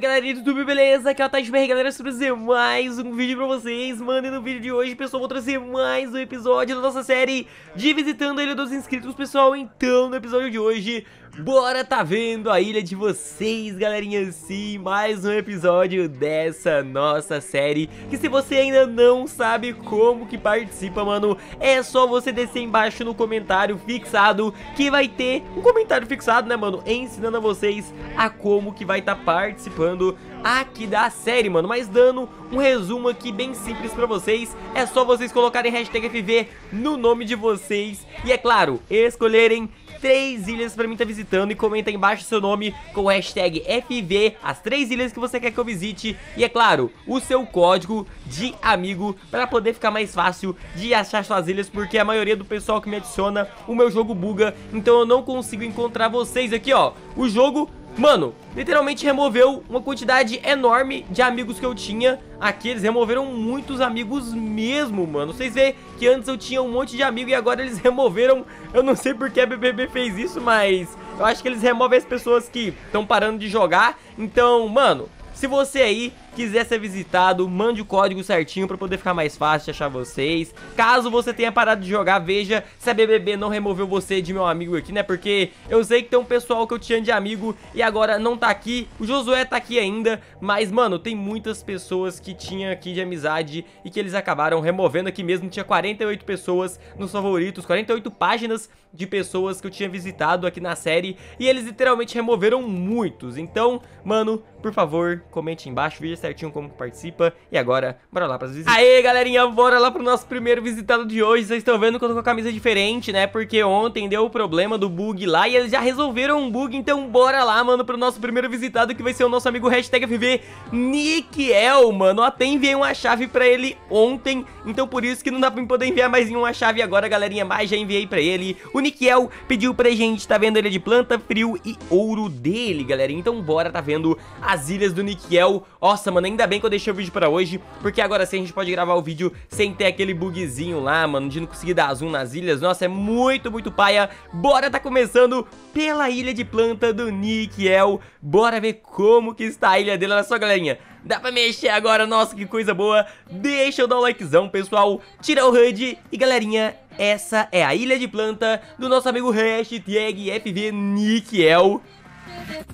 Galera do YouTube, beleza? Aqui é o TaisBR, galera, sobre trazer mais um vídeo pra vocês Mano, e no vídeo de hoje, pessoal, vou trazer mais um episódio da nossa série de Visitando a Ilha dos Inscritos, pessoal Então, no episódio de hoje, bora tá vendo a ilha de vocês, galerinha Sim, mais um episódio dessa nossa série Que se você ainda não sabe como que participa, mano É só você descer embaixo no comentário fixado Que vai ter um comentário fixado, né, mano Ensinando a vocês a como que vai estar tá participando aqui da série, mano. Mas dando um resumo aqui bem simples pra vocês É só vocês colocarem hashtag FV no nome de vocês E é claro, escolherem três ilhas pra mim estar tá visitando e comenta aí embaixo seu nome com o hashtag FV, as três ilhas que você quer que eu visite. E é claro, o seu código de amigo para poder ficar mais fácil de achar suas ilhas porque a maioria do pessoal que me adiciona, o meu jogo buga, então eu não consigo encontrar vocês aqui ó, o jogo Mano, literalmente removeu uma quantidade enorme de amigos que eu tinha. Aqui eles removeram muitos amigos mesmo, mano. Vocês veem que antes eu tinha um monte de amigo e agora eles removeram. Eu não sei porque a BBB fez isso, mas eu acho que eles removem as pessoas que estão parando de jogar. Então, mano, se você aí quiser ser visitado, mande o código certinho pra poder ficar mais fácil de achar vocês. Caso você tenha parado de jogar, veja se a BBB não removeu você de meu amigo aqui, né? Porque eu sei que tem um pessoal que eu tinha de amigo e agora não tá aqui. O Josué tá aqui ainda, mas, mano, tem muitas pessoas que tinha aqui de amizade e que eles acabaram removendo aqui mesmo. Tinha 48 pessoas nos favoritos, 48 páginas de pessoas que eu tinha visitado aqui na série e eles literalmente removeram muitos. Então, mano, por favor, comente embaixo, veja certinho como participa. E agora, bora lá pras visitas. Aê, galerinha, bora lá pro nosso primeiro visitado de hoje. Vocês estão vendo que eu tô com a camisa diferente, né? Porque ontem deu o problema do bug lá e eles já resolveram um bug. Então bora lá, mano, pro nosso primeiro visitado, que vai ser o nosso amigo hashtag FV Nikiel, mano. Até enviei uma chave pra ele ontem, então por isso que não dá pra poder enviar mais nenhuma chave agora, galerinha. Mas já enviei pra ele. O Nikiel pediu pra gente, tá vendo? Ele é de planta, frio e ouro dele, galera. Então bora, tá vendo as ilhas do Nikiel. Nossa, nossa, mano, ainda bem que eu deixei o vídeo pra hoje, porque agora sim a gente pode gravar o vídeo sem ter aquele bugzinho lá, mano, de não conseguir dar zoom nas ilhas. Nossa, é muito, muito paia. Bora tá começando pela ilha de planta do Nikiel. Bora ver como que está a ilha dele. Olha só, galerinha. Dá pra mexer agora, nossa, que coisa boa. Deixa eu dar um likezão, pessoal. Tira o HUD. E, galerinha, essa é a ilha de planta do nosso amigo hashtag FV Nikiel.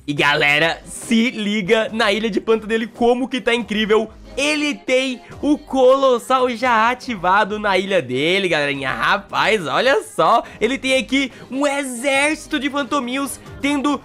E galera, se liga na ilha de planta dele como que tá incrível ele tem o Colossal já ativado na ilha dele, galerinha. Rapaz, olha só. Ele tem aqui um exército de Fantominhos, tendo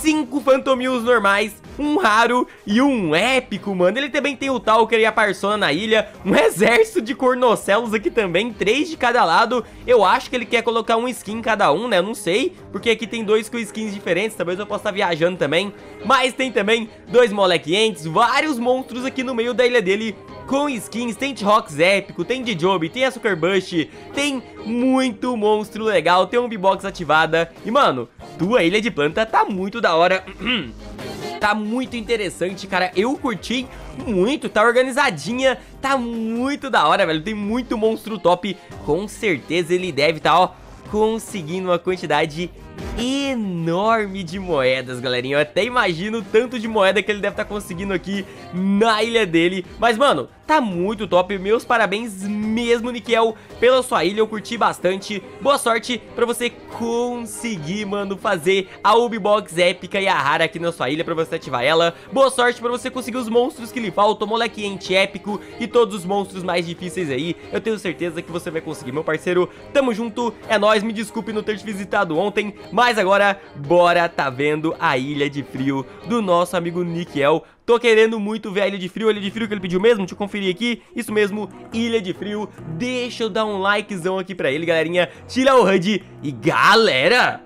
cinco Fantominhos normais um raro e um épico, mano. Ele também tem o Talker e a Parsona na ilha, um exército de Cornocelos aqui também, três de cada lado. Eu acho que ele quer colocar um skin cada um, né? Eu não sei, porque aqui tem dois com skins diferentes, talvez eu possa estar viajando também. Mas tem também dois molequientes, vários monstros aqui no meio da ilha dele com skins, tem T-Rox épico, tem Dijobi, tem a Sucker Bush, tem muito monstro legal, tem um B-Box ativada. E, mano, tua ilha de planta tá muito da hora. Tá muito interessante, cara. Eu curti muito, tá organizadinha, tá muito da hora, velho. Tem muito monstro top. Com certeza ele deve tá, ó, conseguindo uma quantidade enorme de moedas, galerinha. Eu até imagino o tanto de moeda que ele deve estar tá conseguindo aqui na ilha dele. Mas, mano, tá muito top. Meus parabéns mesmo, Nikel, pela sua ilha. Eu curti bastante. Boa sorte pra você conseguir, mano, fazer a Ubibox épica e a rara aqui na sua ilha pra você ativar ela. Boa sorte pra você conseguir os monstros que lhe faltam, moleque ente épico e todos os monstros mais difíceis aí. Eu tenho certeza que você vai conseguir, meu parceiro. Tamo junto, é nóis. Me desculpe não ter te visitado ontem, mas agora bora tá vendo a ilha de frio do nosso amigo Nikel. Tô querendo muito ver a Ilha de Frio, a Ilha de Frio que ele pediu mesmo, deixa eu conferir aqui. Isso mesmo, Ilha de Frio. Deixa eu dar um likezão aqui pra ele, galerinha. Tira o HUD e galera...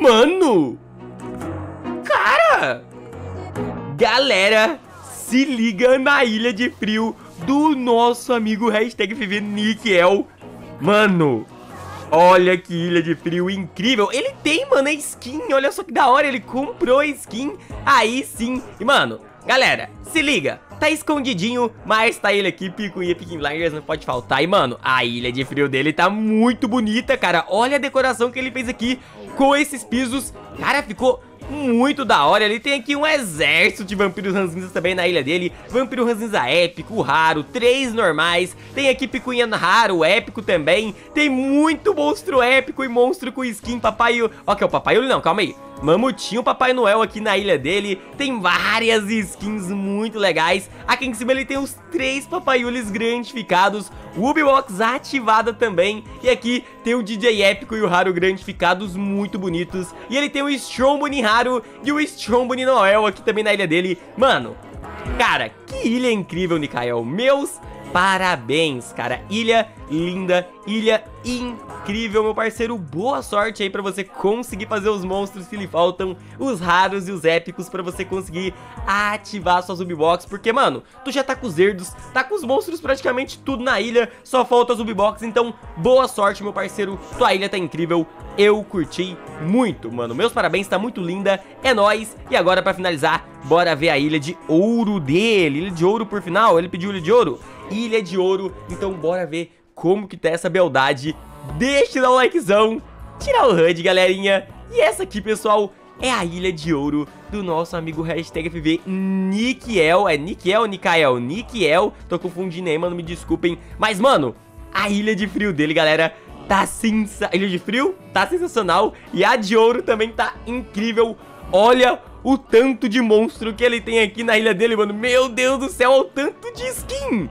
Mano! Cara! Galera, se liga na Ilha de Frio do nosso amigo hashtag. Mano, Olha que ilha de frio incrível. Ele tem, mano, a skin. Olha só que da hora. Ele comprou a skin. Aí sim. E, mano, galera, se liga. Tá escondidinho, mas tá ele aqui, e Epic Blinders, não pode faltar. E, mano, a ilha de frio dele tá muito bonita, cara. Olha a decoração que ele fez aqui com esses pisos. Cara, ficou muito da hora. Ele tem aqui um exército de vampiros ranzinzas também na ilha dele. Vampiro ranzinza épico, raro, três normais. Tem aqui picuinha raro, épico também. Tem muito monstro épico e monstro com skin papai... Ó, que é o papai não, calma aí. Mamutinho Papai Noel aqui na ilha dele. Tem várias skins muito legais. Aqui em cima ele tem os três papaiulis grandificados. O Ubibox ativada também. E aqui tem o DJ Épico e o Raro grandificados muito bonitos. E ele tem o Strombone Raro e o Strombone Noel aqui também na ilha dele. Mano, cara, que ilha incrível, Nikael. Meus parabéns, cara. Ilha linda, ilha incrível, meu parceiro. Boa sorte aí pra você conseguir fazer os monstros que lhe faltam, os raros e os épicos pra você conseguir ativar suas Ubibox. Porque, mano, tu já tá com os herdos, tá com os monstros praticamente tudo na ilha, só falta as Ubibox. Então, boa sorte, meu parceiro. Tua ilha tá incrível. Eu curti muito, mano. Meus parabéns, tá muito linda. É nóis. E agora, pra finalizar, bora ver a ilha de ouro dele. Ilha de ouro por final. Ele pediu ilha de ouro? Ilha de ouro. Então, bora ver como que tá essa beldade. Deixa de dar um likezão, tirar o HUD, galerinha. E essa aqui, pessoal, é a Ilha de Ouro do nosso amigo hashtag FV Nikiel. É Nikiel ou Nikael? Tô confundindo aí, mano, me desculpem. Mas, mano, a Ilha de Frio dele, galera, tá sensacional. Ilha de Frio tá sensacional. E a de Ouro também tá incrível. Olha o tanto de monstro que ele tem aqui na ilha dele, mano. Meu Deus do céu, olha o tanto de skin.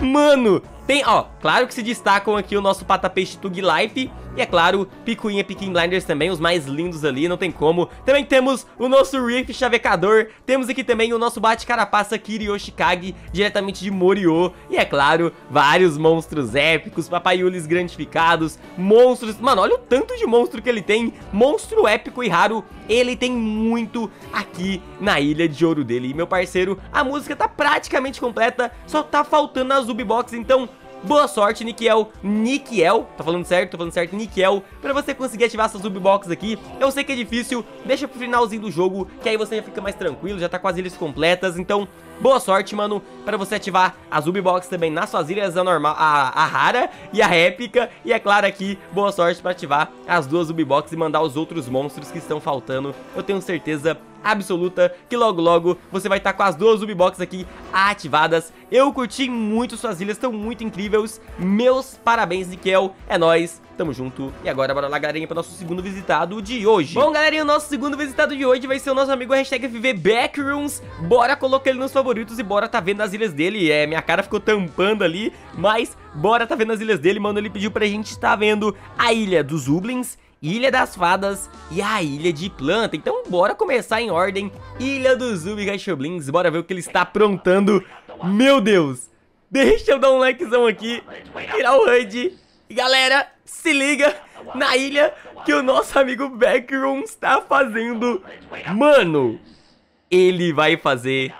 Mano, tem, ó, claro que se destacam aqui o nosso Patapeixe Tug Life e é claro, Picuinha Piquin Blinders também, os mais lindos ali, não tem como. Também temos o nosso Reef Chavecador, temos aqui também o nosso Bate-Carapaça Kiryoshikage, diretamente de Morio. E é claro, vários monstros épicos, papaiulis grandificados, monstros... Mano, olha o tanto de monstro que ele tem, monstro épico e raro, ele tem muito aqui na Ilha de Ouro dele. E meu parceiro, a música tá praticamente completa, só tá faltando a Zubibox, então Boa sorte, Nikiel. Nikiel, tá falando certo? Tô falando certo, Nikiel. Pra você conseguir ativar essas Ubibox aqui. Eu sei que é difícil, deixa pro finalzinho do jogo, que aí você já fica mais tranquilo, já tá com as ilhas completas. Então, boa sorte, mano, pra você ativar as Ubibox também nas suas ilhas, a normal, a, a rara e a épica. E é claro aqui, boa sorte pra ativar as duas Ubibox e mandar os outros monstros que estão faltando. Eu tenho certeza absoluta que logo logo você vai estar tá com as duas Ubibox aqui ativadas. Eu curti muito, suas ilhas estão muito incríveis. Meus parabéns, Nikel. É nóis. Tamo junto. E agora bora lá, galerinha, para nosso segundo visitado de hoje. Bom, galerinha, o nosso segundo visitado de hoje vai ser o nosso amigo hashtag FV Backrooms. Bora colocar ele nos favoritos e bora tá vendo as ilhas dele. É, minha cara ficou tampando ali, mas bora tá vendo as ilhas dele. Mano, ele pediu pra gente tá vendo a ilha dos Ublins Ilha das Fadas e a Ilha de Planta. Então bora começar em ordem. Ilha dos Gachoblins, bora ver o que ele está aprontando. Meu Deus! Deixa eu dar um likezão aqui, tirar o HUD. Galera, se liga na ilha que o nosso amigo Backroom está fazendo. Mano, ele vai fazer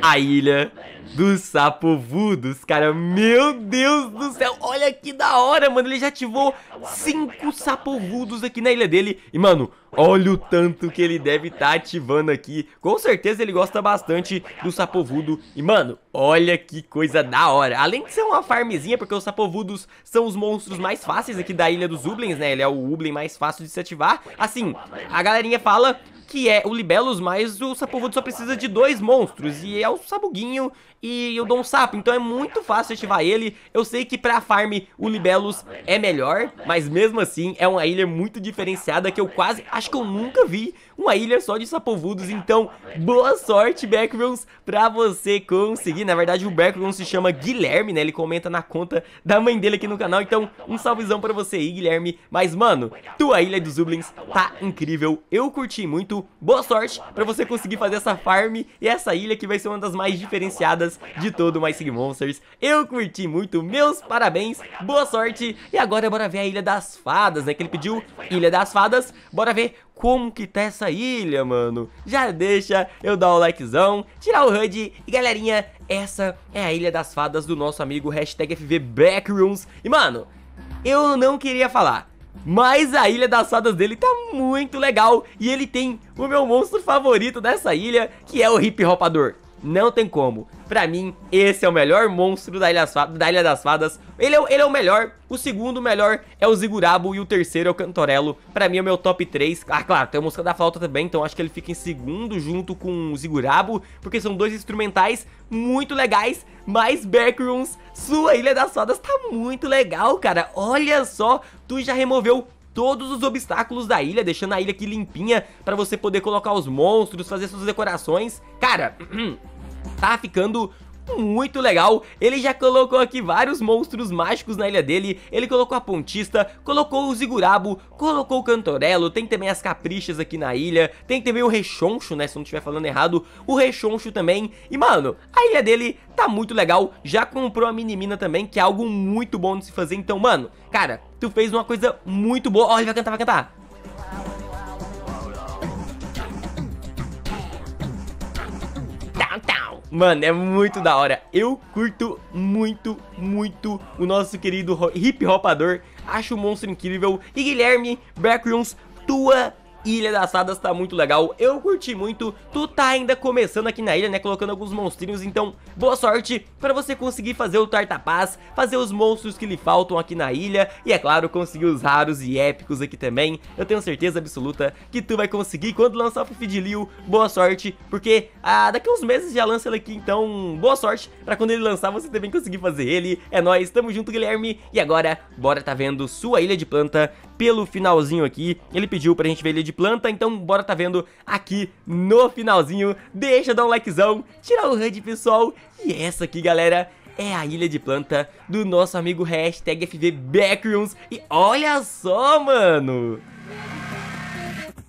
a ilha dos sapovudos, cara. Meu Deus do céu, olha que da hora, mano. Ele já ativou cinco sapovudos aqui na ilha dele. E, mano, olha o tanto que ele deve estar tá ativando aqui. Com certeza ele gosta bastante do sapovudo. E, mano, olha que coisa da hora. Além de ser uma farmzinha, porque os sapovudos são os monstros mais fáceis aqui da ilha dos Ublins, né? Ele é o Ublin mais fácil de se ativar. Assim, a galerinha fala que é o Libelus, mas o Sapovudo só precisa de dois monstros, e é o Sabuguinho e o Dom Sapo, então é muito fácil ativar ele. Eu sei que pra farm o Libelus é melhor, mas mesmo assim é uma ilha muito diferenciada que eu quase, acho que eu nunca vi uma ilha só de sapovudos, então boa sorte Backrooms pra você conseguir. Na verdade o Backrooms se chama Guilherme, né, ele comenta na conta da mãe dele aqui no canal, então um salvezão pra você aí Guilherme. Mas mano, tua ilha dos Zublins tá incrível, eu curti muito, boa sorte pra você conseguir fazer essa farm e essa ilha que vai ser uma das mais diferenciadas de todo o My Sig Monsters. Eu curti muito, meus parabéns, boa sorte. E agora bora ver a Ilha das Fadas, né, que ele pediu Ilha das Fadas. Bora ver como que tá essa ilha, mano. Já deixa eu dar o likezão, tirar o HUD e galerinha, essa é a Ilha das Fadas do nosso amigo hashtag FV Backrooms. E mano, eu não queria falar, mas a Ilha das Fadas dele tá muito legal e ele tem o meu monstro favorito dessa ilha, que é o Hip Hopador. Não tem como. Pra mim, esse é o melhor monstro da Ilha, da Ilha das Fadas. Ele é, ele é o melhor. O segundo melhor é o Zigurabo e o terceiro é o Cantorello. Pra mim é o meu top 3. Ah, claro, tem a música da flauta também, então acho que ele fica em segundo junto com o Zigurabo, porque são dois instrumentais muito legais, mas Backrooms, sua Ilha das Fadas tá muito legal, cara. Olha só, tu já removeu todos os obstáculos da ilha, deixando a ilha aqui limpinha pra você poder colocar os monstros, fazer suas decorações. Cara, tá ficando muito legal. Ele já colocou aqui vários monstros mágicos na ilha dele. Ele colocou a Pontista, colocou o Zigurabo, colocou o Cantorello. Tem também as Caprichas aqui na ilha. Tem também o Rechoncho, né? Se não estiver falando errado, o Rechoncho também. E, mano, a ilha dele tá muito legal. Já comprou a Minimina também, que é algo muito bom de se fazer. Então, mano, cara, tu fez uma coisa muito boa. Oh, ele vai cantar, vai cantar. Mano, é muito da hora. Eu curto muito, muito o nosso querido hip hopador. Acho o monstro incrível. E Guilherme, Backrooms, tua Ilha das Fadas tá muito legal, eu curti muito, tu tá ainda começando aqui na ilha, né, colocando alguns monstrinhos, então boa sorte pra você conseguir fazer o Tartapaz, fazer os monstros que lhe faltam aqui na ilha, e é claro, conseguir os raros e épicos aqui também, eu tenho certeza absoluta que tu vai conseguir quando lançar o Fifi de Liu, boa sorte, porque ah, daqui uns meses já lança ele aqui, então boa sorte pra quando ele lançar você também conseguir fazer ele, é nóis, tamo junto Guilherme, e agora, bora tá vendo sua ilha de planta pelo finalzinho aqui, ele pediu pra gente ver ilha de planta, então bora tá vendo aqui no finalzinho. Deixa dar um likezão, tirar o HUD, pessoal. E essa aqui, galera, é a ilha de planta do nosso amigo hashtag FV Backrooms. E olha só, mano!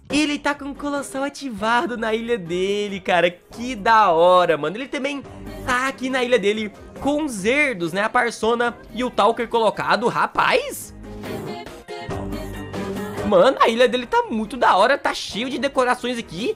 Ele tá com o Colossal ativado na ilha dele, cara. Que da hora, mano. Ele também tá aqui na ilha dele com os Erdos, né? A Parsona e o Talker colocado. Rapaz, Mano, a ilha dele tá muito da hora, tá cheio de decorações aqui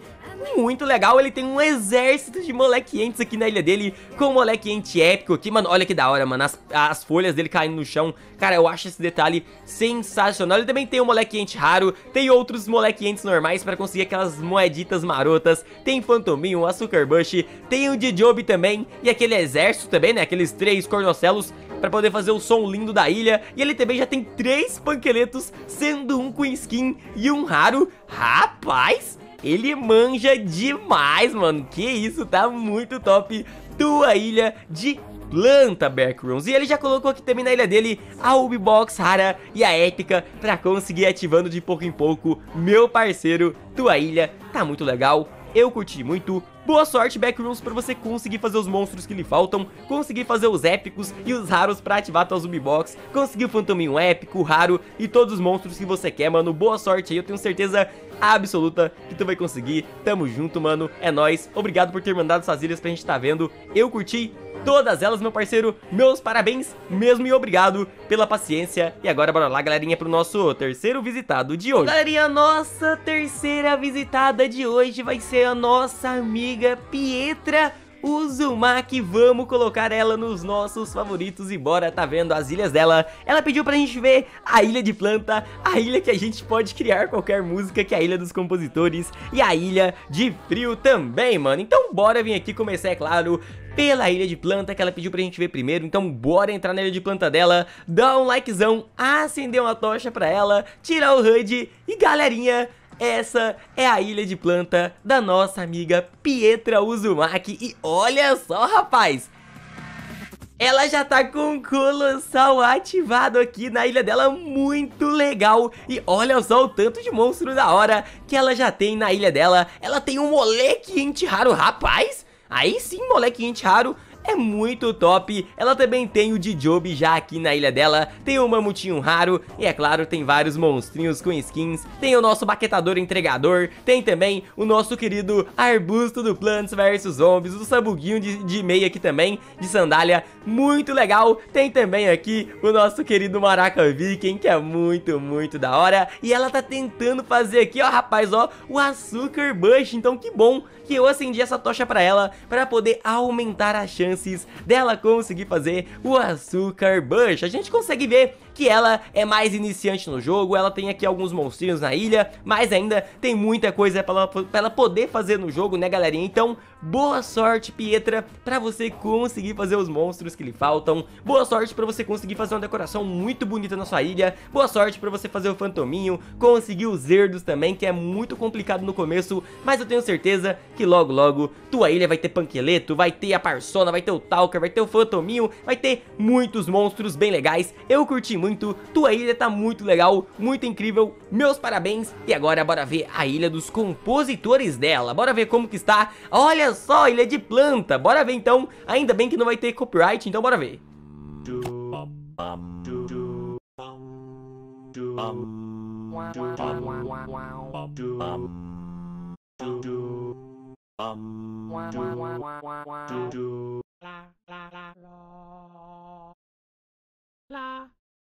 muito legal, ele tem um exército de molequientes aqui na ilha dele, com molequiente épico aqui, mano, olha que da hora, mano, as, as folhas dele caindo no chão, cara, eu acho esse detalhe sensacional, ele também tem um molequiente raro, tem outros molequientes normais pra conseguir aquelas moeditas marotas, tem Fantominho, um Açúcar Bush, tem o Dijobi também, e aquele exército também, né, aqueles três cornocelos, para poder fazer o som lindo da ilha. E ele também já tem três panqueletos, sendo um com skin e um raro. Rapaz, ele manja demais, mano. Que isso, tá muito top. Tua ilha de planta Backrooms. E ele já colocou aqui também na ilha dele a Ubibox rara e a épica pra conseguir ativando de pouco em pouco. Meu parceiro, tua ilha tá muito legal eu curti muito. Boa sorte, Backrooms, pra você conseguir fazer os monstros que lhe faltam, conseguir fazer os épicos e os raros pra ativar tua Zumbi Box, conseguir o Fantominho épico, raro e todos os monstros que você quer, mano. Boa sorte aí, eu tenho certeza absoluta que tu vai conseguir. Tamo junto, mano. É nóis. Obrigado por ter mandado essas ilhas pra gente tá vendo. Eu curti todas elas, meu parceiro. Meus parabéns mesmo e obrigado pela paciência. E agora bora lá, galerinha, pro nosso terceiro visitado de hoje. Galerinha, nossa terceira visitada de hoje vai ser a nossa amiga Pietra Uzumaki, vamos colocar ela nos nossos favoritos e bora tá vendo as ilhas dela. Ela pediu pra gente ver a ilha de planta, a ilha que a gente pode criar qualquer música, que é a ilha dos compositores e a ilha de frio também, mano. Então bora vir aqui começar, é claro, pela ilha de planta que ela pediu pra gente ver primeiro. Então bora entrar na ilha de planta dela, dar um likezão, acender uma tocha pra ela, tirar o HUD e galerinha... Essa é a ilha de planta da nossa amiga Pietra Uzumaki E olha só, rapaz, ela já tá com o Colossal ativado aqui na ilha dela, muito legal. E olha só o tanto de monstro da hora que ela já tem na ilha dela. Ela tem um moleque raro, rapaz. Aí sim, moleque raro é muito top. Ela também tem o Dijobi já aqui na ilha dela, tem o Mamutinho raro e é claro, tem vários monstrinhos com skins. Tem o nosso baquetador entregador, tem também o nosso querido arbusto do Plants vs Zombies, o sabuguinho de, de meia aqui também, de sandália, muito legal. Tem também aqui o nosso querido Maraca Viking, que é muito, muito da hora. E ela tá tentando fazer aqui, ó, rapaz, ó, o açúcar bush, então que bom que eu acendi essa tocha pra ela, pra poder aumentar as chances dela conseguir fazer o açúcar bush. A gente consegue ver que ela é mais iniciante no jogo, ela tem aqui alguns monstrinhos na ilha, mas ainda tem muita coisa pra ela, pra ela poder fazer no jogo, né galerinha? Então, boa sorte Pietra pra você conseguir fazer os monstros que lhe faltam, boa sorte pra você conseguir fazer uma decoração muito bonita na sua ilha, boa sorte pra você fazer o fantominho, conseguir os Zerdos também, que é muito complicado no começo, mas eu tenho certeza que logo logo tua ilha vai ter Panqueleto, vai ter a Parsona, vai ter o Talker, vai ter o Fantominho, vai ter muitos monstros bem legais, eu curti muito, tua ilha tá muito legal, muito incrível, meus parabéns, e agora bora ver a ilha dos compositores dela, bora ver como que está, olha só, ilha de planta, bora ver então, ainda bem que não vai ter copyright, então bora ver.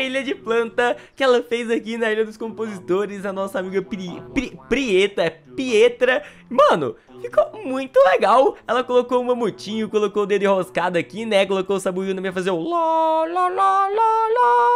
ilha de planta que ela fez aqui na Ilha dos Compositores, a nossa amiga Pri, Pri, Prieta, Pietra. Mano, ficou muito legal. Ela colocou um mamutinho, colocou o dedo enroscado aqui, né? Colocou o sabuinho no meio fazer o ló, ló, ló, ló, ló.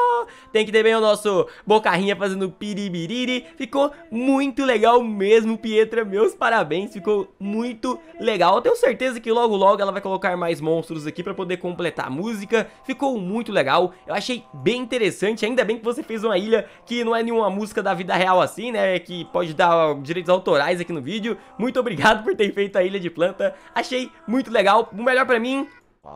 Tem que ter bem o nosso bocarrinha fazendo piribiriri. Ficou muito legal mesmo, Pietra. Meus parabéns, ficou muito legal. Eu tenho certeza que logo logo ela vai colocar mais monstros aqui pra poder completar a música. Ficou muito legal. Eu achei bem interessante. Ainda bem que você fez uma ilha que não é nenhuma música da vida real assim, né? Que pode dar direitos autorais aqui no vídeo. Muito obrigado por ter feito a ilha de planta. Achei muito legal. O melhor pra mim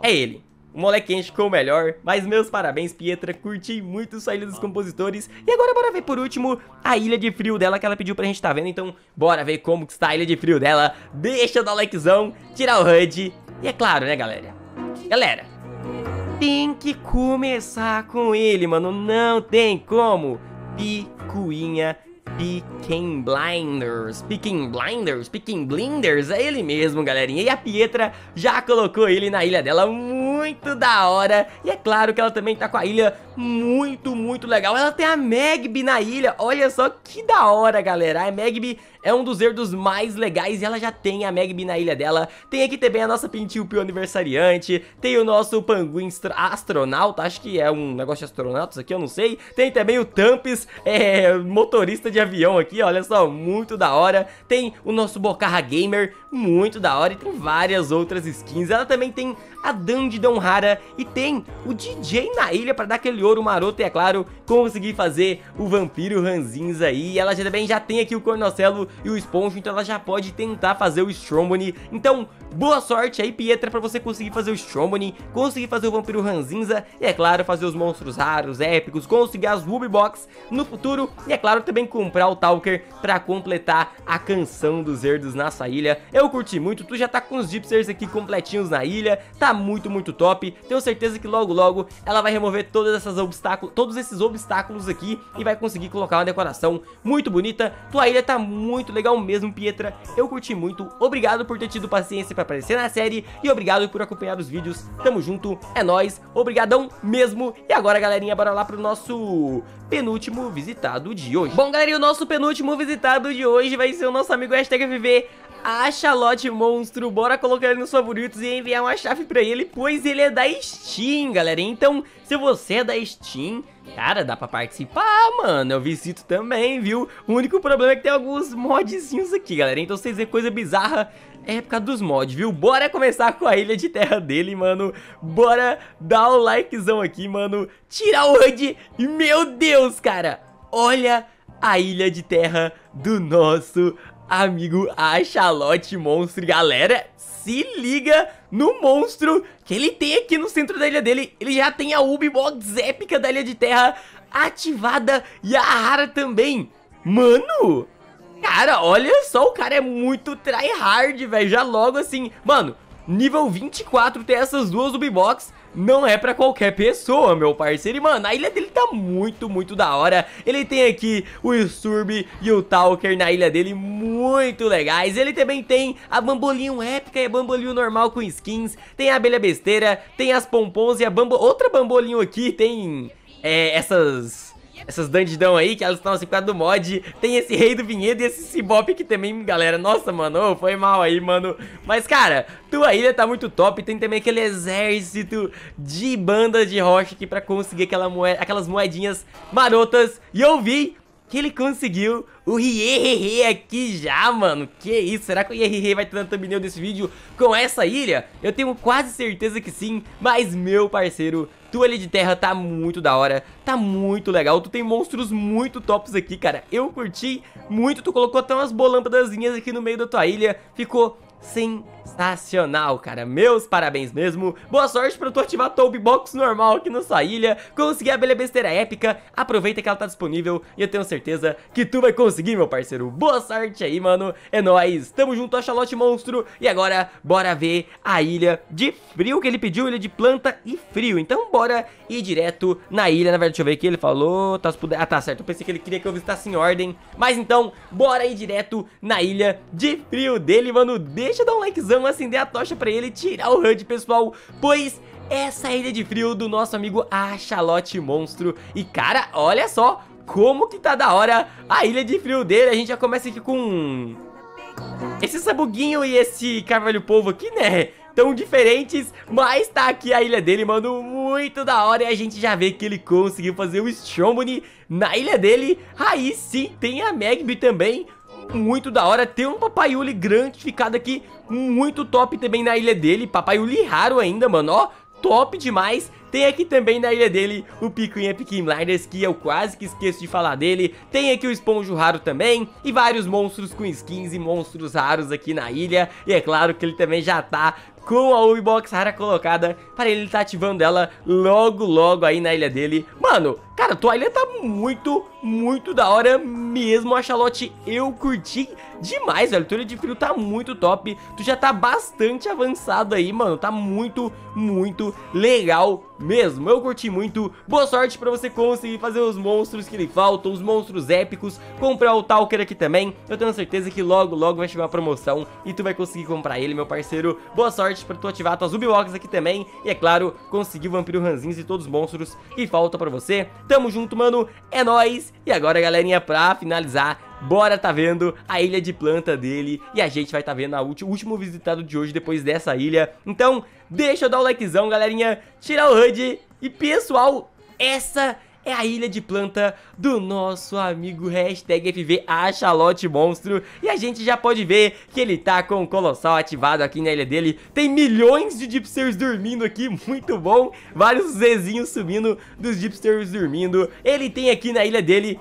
é ele. O molequinho ficou o melhor, mas meus parabéns, Pietra, curti muito sua Ilha dos Compositores. E agora bora ver por último a Ilha de Frio dela que ela pediu pra gente tá vendo, então bora ver como que está a Ilha de Frio dela. Deixa dar o likezão, tirar o HUD e é claro, né galera? Galera, tem que começar com ele, mano, não tem como. Picuinha Peaking Blinders, Peaking Blinders, Peaking Blinders, é ele mesmo, galerinha. E a Pietra já colocou ele na ilha dela, muito da hora. E é claro que ela também tá com a ilha muito, muito legal. Ela tem a Megby na ilha, olha só que da hora, galera. A Megby é um dos herdos mais legais e ela já tem a Megby na ilha dela. Tem aqui também a nossa Pintilpio aniversariante, tem o nosso Panguim astronauta, acho que é um negócio de astronautas aqui, eu não sei. Tem também o Tampes, é, motorista de avião aqui, olha só, muito da hora. Tem o nosso Bocarra Gamer, muito da hora, e tem várias outras skins. Ela também tem a Dandy Donhara e tem o DJ na ilha para dar aquele ouro maroto e, é claro, conseguir fazer o Vampiro Ranzins aí. Ela já também já tem aqui o Cornocelo e o Esponjo, então ela já pode tentar fazer o Strombone. Então, boa sorte aí, Pietra, para você conseguir fazer o Strombone, conseguir fazer o Vampiro Ranzinza e, é claro, fazer os monstros raros, épicos, conseguir as Ruby Box no futuro e, é claro, também comprar o Talker para completar a canção dos Herdos na sua ilha. Eu curti muito, tu já tá com os Gypsers aqui completinhos na ilha, tá muito, muito top. Tenho certeza que logo, logo ela vai remover todas essas obstáculos, todos esses obstáculos aqui e vai conseguir colocar uma decoração muito bonita. Tua ilha tá muito legal mesmo, Pietra. Eu curti muito. Obrigado por ter tido paciência pra aparecer na série e obrigado por acompanhar os vídeos. Tamo junto, é nóis. Obrigadão mesmo. E agora, galerinha, bora lá pro nosso penúltimo visitado de hoje. Bom, galerinha, o nosso penúltimo visitado de hoje vai ser o nosso amigo Hashtag FV a Charlotte Monstro, bora colocar ele nos favoritos e enviar uma chave pra ele, pois ele é da Steam, galera. Então, se você é da Steam, cara, dá pra participar, mano. Eu visito também, viu? O único problema é que tem alguns modzinhos aqui, galera. Então, vocês verem coisa bizarra, é por causa dos mods, viu? Bora começar com a ilha de terra dele, mano. Bora dar o likezão aqui, mano. Tirar o HUD. Meu Deus, cara. Olha a ilha de terra do nosso amigo Axalote Monstro. Galera, se liga no monstro que ele tem aqui no centro da ilha dele. Ele já tem a Ubibox épica da Ilha de Terra ativada e a rara também. Mano, cara, olha só, o cara é muito tryhard, velho. Já logo assim, mano, nível 24 tem essas duas Ubibox. não é pra qualquer pessoa, meu parceiro. E, mano, a ilha dele tá muito, muito da hora. Ele tem aqui o Sturb e o Talker na ilha dele, muito legais. Ele também tem a Bambolinho épica e a Bambolinho normal com skins. Tem a Abelha Besteira, tem as Pompons e a Bambo... Outra Bambolinho aqui, tem é, essas essas dandidão aí, que elas estão assim por causa do mod. Tem esse rei do vinhedo e esse cibop aqui também, galera. Nossa, mano, foi mal aí, mano. Mas, cara, tua ilha tá muito top. Tem também aquele exército de bandas de rocha aqui pra conseguir aquela aquelas moedinhas marotas. E eu vi que ele conseguiu o Riehehe aqui já, mano. Que isso? Será que o Riehehe vai ter na thumbnail desse vídeo com essa ilha? Eu tenho quase certeza que sim, mas meu parceiro, tua ilha de terra tá muito da hora, tá muito legal. Tu tem monstros muito tops aqui, cara. Eu curti muito, tu colocou até umas bolâmpadazinhas aqui no meio da tua ilha. Ficou sensacional, cara. Meus parabéns mesmo. Boa sorte pra tu ativar a Toby Box normal aqui na sua ilha, conseguir a Abelha Besteira Épica. Aproveita que ela tá disponível e eu tenho certeza que tu vai conseguir, meu parceiro. Boa sorte aí, mano. É nóis. Tamo junto a Charlotte Monstro. E agora, bora ver a ilha de frio que ele pediu, ilha de planta e frio. Então, bora ir direto na ilha. Na verdade, deixa eu ver aqui. Ele falou... Tá, ah, tá certo. Eu pensei que ele queria que eu visitasse em ordem. Mas então, bora ir direto na ilha de frio dele, mano. Deixa eu dar um likezão, acender a tocha pra ele tirar o HUD, pessoal. Pois essa ilha de frio do nosso amigo Axalote Monstro. E, cara, olha só como que tá da hora a ilha de frio dele. A gente já começa aqui com... Esse sabuguinho e esse carvalho polvo aqui, né? Tão diferentes, mas tá aqui a ilha dele, mano, muito da hora. E a gente já vê que ele conseguiu fazer o Strombone na ilha dele. Aí sim, tem a Magby também, muito da hora. Tem um Papaiuli ficado aqui, muito top também na ilha dele. Papaiuli raro ainda, mano, ó. Top demais. Tem aqui também na ilha dele o Picuinha Piquim Blinders, que eu quase que esqueço de falar dele. Tem aqui o Esponjo Raro também. E vários monstros com skins e monstros raros aqui na ilha. E é claro que ele também já tá com a Ubibox rara colocada para ele estar tá ativando ela logo, logo aí na ilha dele. Mano, cara, tua ilha tá muito, muito da hora mesmo. A Charlotte eu curti demais, velho. Tua ilha de frio tá muito top. Tu já tá bastante avançado aí, mano. Tá muito, muito legal mesmo. Eu curti muito. Boa sorte pra você conseguir fazer os monstros que lhe faltam, os monstros épicos. Comprar o Talker aqui também. Eu tenho certeza que logo, logo vai chegar uma promoção e tu vai conseguir comprar ele, meu parceiro. Boa sorte pra tu ativar tuas Ubiwalks aqui também. E é claro, conseguir o Vampiro Ranzins e todos os monstros que faltam pra você. Tamo junto, mano. É nóis. E agora, galerinha, pra finalizar, Bora tá vendo a ilha de planta dele e a gente vai tá vendo o último visitado de hoje depois dessa ilha. Então, deixa eu dar o likezão, galerinha, tirar o HUD e pessoal, essa é a ilha de planta do nosso amigo hashtag FV Achalote Monstro. E a gente já pode ver que ele tá com o Colossal ativado aqui na ilha dele. Tem milhões de Dipsters dormindo aqui, muito bom. Vários Zezinhos subindo dos Dipsters dormindo. Ele tem aqui na ilha dele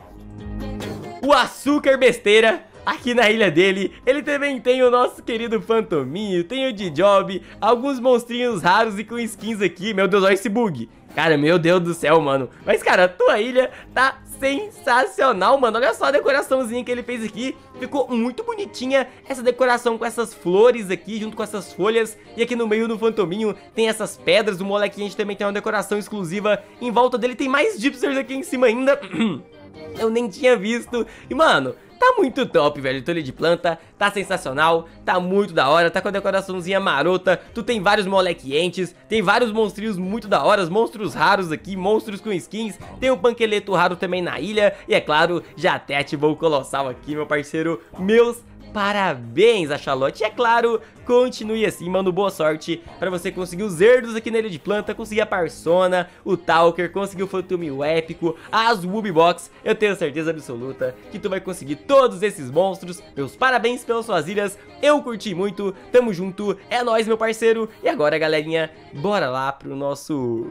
o açúcar besteira aqui na ilha dele. Ele também tem o nosso querido Fantominho, tem o Dijob, alguns monstrinhos raros e com skins aqui. Meu Deus, olha esse bug. Cara, meu Deus do céu, mano. Mas, cara, a tua ilha tá sensacional, mano. Olha só a decoraçãozinha que ele fez aqui. Ficou muito bonitinha essa decoração com essas flores aqui, junto com essas folhas. E aqui no meio do fantominho tem essas pedras. O molequinho a gente também tem uma decoração exclusiva. Em volta dele tem mais gypsers aqui em cima ainda. Eu nem tinha visto. E, mano, tá muito top, velho. Tolho de planta, tá sensacional, tá muito da hora, tá com a decoraçãozinha marota. Tu tem vários molequientes, tem vários monstrinhos muito da hora, monstros raros aqui, monstros com skins. Tem o panqueleto raro também na ilha. E, é claro, já até ativou o colossal aqui, meu parceiro. Meus Parabéns a Charlotte. E é claro, continue assim, mano. Boa sorte pra você conseguir os herdos aqui na ilha de planta, conseguir a Parsona, o Talker, conseguir o Phantom épico, as Wooby Box. Eu tenho certeza absoluta que tu vai conseguir todos esses monstros. Meus parabéns pelas suas ilhas. Eu curti muito. Tamo junto. É nóis, meu parceiro. E agora, galerinha, bora lá pro nosso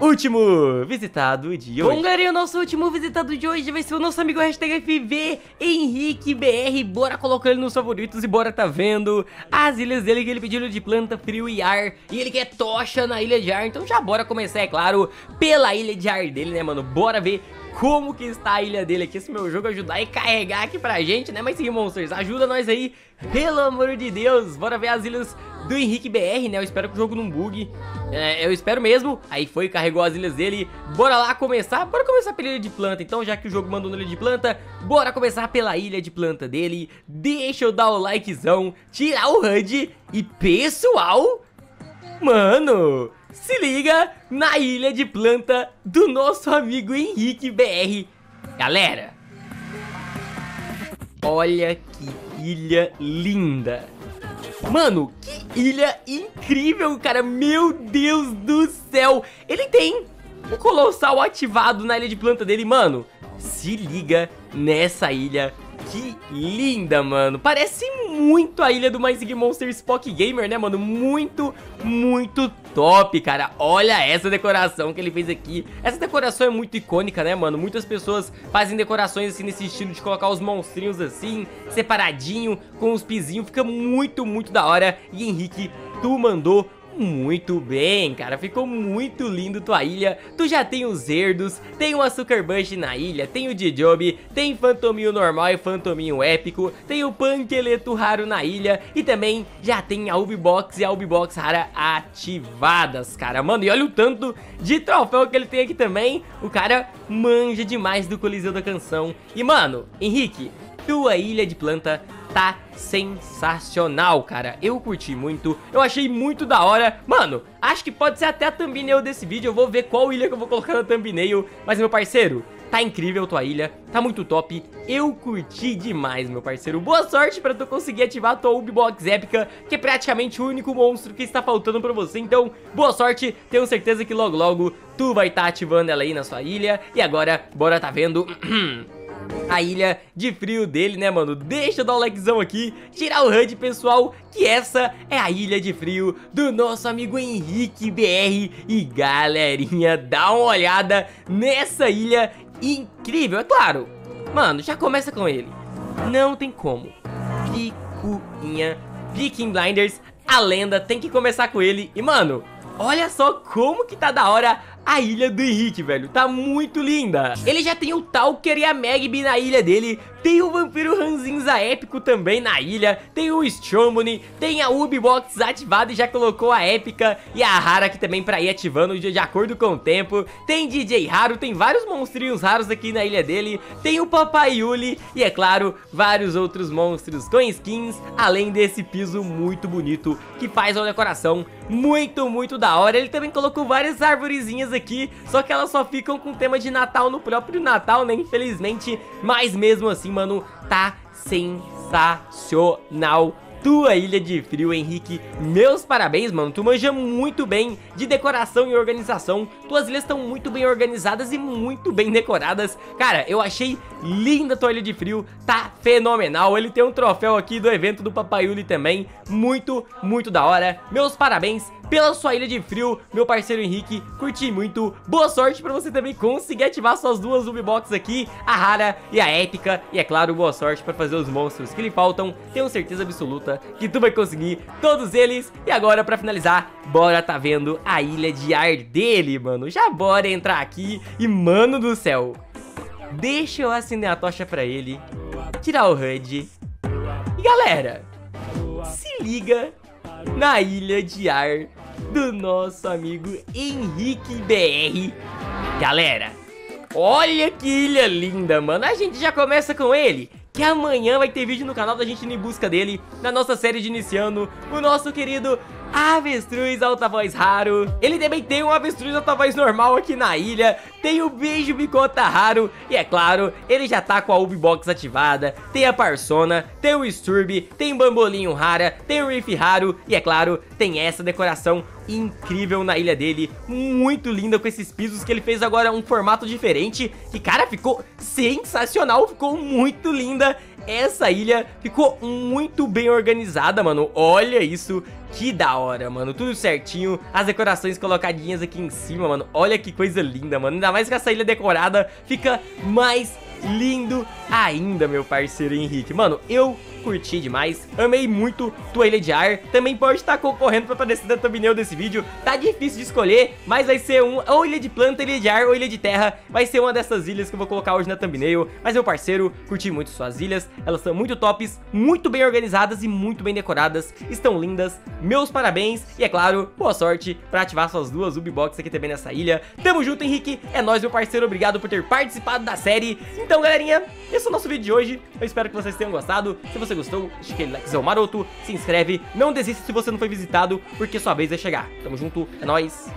Último visitado de hoje. Bom, galera, o nosso último visitado de hoje vai ser o nosso amigo hashtag FV Henrique BR. Bora colocar ele nos favoritos e bora tá vendo as ilhas dele que ele pediu de planta, frio e ar. E ele quer tocha na ilha de ar. Então já bora começar, é claro, pela ilha de ar dele, né, mano? Bora ver como que está a ilha dele aqui, se meu jogo ajudar e carregar aqui pra gente, né? Mas sim, Monsters, ajuda nós aí, pelo amor de Deus. Bora ver as ilhas do Henrique BR, né? Eu espero que o jogo não bugue. É, eu espero mesmo. Aí foi, carregou as ilhas dele. Bora lá começar. Bora começar pela ilha de planta. Então, já que o jogo mandou na ilha de planta, bora começar pela ilha de planta dele. Deixa eu dar o likezão, tirar o HUD. E pessoal, mano, se liga na ilha de planta do nosso amigo Henrique BR. Galera, olha que ilha linda. Mano, que ilha incrível, cara. Meu Deus do céu. Ele tem o Colossal ativado na ilha de planta dele. Mano, se liga nessa ilha. Que linda, mano. Parece muito a ilha do My Monster Spock Gamer, né, mano? Muito, muito top, cara. Olha essa decoração que ele fez aqui. Essa decoração é muito icônica, né, mano? Muitas pessoas fazem decorações assim nesse estilo de colocar os monstrinhos assim, separadinho, com os pizinhos. Fica muito, muito da hora. E Henrique, tu mandou muito bem, cara, ficou muito lindo tua ilha. Tu já tem os Erdos, tem o Açúcar Bush na ilha, tem o Dijobi, tem Fantominho normal e Fantominho épico, tem o Panqueleto raro na ilha e também já tem a Ubibox e a Ubibox rara ativadas, cara. Mano, e olha o tanto de troféu que ele tem aqui também. O cara manja demais do Coliseu da Canção. E, mano, Henrique, tua ilha de planta tá sensacional, cara. Eu curti muito, eu achei muito da hora. Mano, acho que pode ser até a thumbnail desse vídeo. Eu vou ver qual ilha que eu vou colocar na thumbnail. Mas, meu parceiro, tá incrível tua ilha, tá muito top. Eu curti demais, meu parceiro. Boa sorte pra tu conseguir ativar a tua Ubibox épica, que é praticamente o único monstro que está faltando pra você. Então, boa sorte. Tenho certeza que logo, logo, tu vai estar tá ativando ela aí na sua ilha. E agora, bora tá vendo... a ilha de frio dele, né, mano? Deixa eu dar o likezão aqui, tirar o HUD, pessoal, que essa é a ilha de frio do nosso amigo Henrique BR. E galerinha, dá uma olhada nessa ilha incrível, é claro. Mano, já começa com ele. Não tem como. Picuinha, Viking Blinders, a lenda, tem que começar com ele. E, mano, olha só como que tá da hora a ilha do Henrique, velho. Tá muito linda. Ele já tem o Talker e a Magby na ilha dele. Tem o Vampiro Ranzinza épico também na ilha. Tem o Stromony. Tem a Ubibox ativada e já colocou a épica. E a Rara que também pra ir ativando de acordo com o tempo. Tem DJ Raro. Tem vários monstrinhos raros aqui na ilha dele. Tem o Papai Yuli. E é claro, vários outros monstros com skins. Além desse piso muito bonito que faz uma decoração muito, muito da hora. Ele também colocou várias arvorezinhas aqui, só que elas só ficam com tema de Natal no próprio Natal, né, infelizmente. Mas mesmo assim, mano, tá sensacional tua ilha de frio, Henrique. Meus parabéns, mano. Tu manja muito bem de decoração e organização. Tuas ilhas estão muito bem organizadas e muito bem decoradas. Cara, eu achei linda tua ilha de frio. Tá fenomenal. Ele tem um troféu aqui do evento do Papaiuli também. Muito, muito da hora. Meus parabéns pela sua ilha de frio, meu parceiro Henrique. Curti muito. Boa sorte pra você também conseguir ativar suas duas Ubibox aqui, a rara e a épica. E é claro, boa sorte pra fazer os monstros que lhe faltam. Tenho certeza absoluta que tu vai conseguir todos eles. E agora, pra finalizar, bora tá vendo a ilha de ar dele, mano. Já bora entrar aqui e, mano do céu, deixa eu acender a tocha pra ele, tirar o HUD. E galera, se liga na ilha de ar do nosso amigo Henrique BR. Galera, olha que ilha linda, mano. A gente já começa com ele, que amanhã vai ter vídeo no canal da gente em busca dele, na nossa série de iniciando, o nosso querido avestruz alta voz raro. Ele também tem um avestruz alta voz normal aqui na ilha. Tem o beijo bicota raro. E é claro, ele já tá com a Ubibox ativada. Tem a Parsona, tem o Sturb, tem Bambolinho rara, tem o Riff raro. E é claro, tem essa decoração incrível na ilha dele, muito linda com esses pisos que ele fez agora um formato diferente, que cara, ficou sensacional, ficou muito linda essa ilha ficou muito bem organizada, mano. Olha isso, que da hora, mano. Tudo certinho, as decorações colocadinhas aqui em cima, mano. Olha que coisa linda, mano. Ainda mais que essa ilha decorada fica mais lindo ainda, meu parceiro Henrique. Mano, eu curti demais, amei muito tua ilha de ar, também pode estar concorrendo pra aparecer na thumbnail desse vídeo, tá difícil de escolher, mas vai ser um, ou ilha de planta, ilha de ar ou ilha de terra, vai ser uma dessas ilhas que eu vou colocar hoje na thumbnail, mas meu parceiro, curti muito suas ilhas, elas são muito tops, muito bem organizadas e muito bem decoradas, estão lindas, meus parabéns, e é claro, boa sorte pra ativar suas duas Ubibox aqui também nessa ilha, tamo junto Henrique, é nóis meu parceiro, obrigado por ter participado da série, então galerinha, esse é o nosso vídeo de hoje, eu espero que vocês tenham gostado, se você gostou, deixa aquele likezão maroto, se inscreve, não desista se você não foi visitado, porque sua vez vai chegar. Tamo junto, é nóis!